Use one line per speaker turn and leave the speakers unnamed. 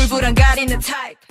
불불안 가리는 타입